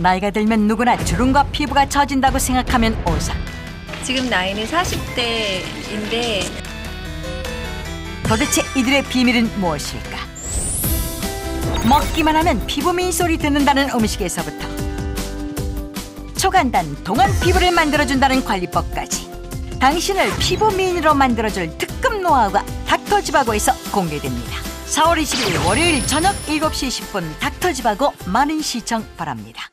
나이가 들면 누구나 주름과 피부가 처진다고 생각하면 오산. 지금 나이는 40대인데 도대체 이들의 비밀은 무엇일까? 먹기만 하면 피부 미인소리 듣는다는 음식에서부터 초간단 동안 피부를 만들어준다는 관리법까지 당신을 피부 미인으로 만들어줄 특급 노하우가 닥터지바고에서 공개됩니다. 4월 21일 월요일 저녁 7시 10분 닥터지바고 많은 시청 바랍니다.